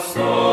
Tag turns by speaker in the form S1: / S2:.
S1: coração.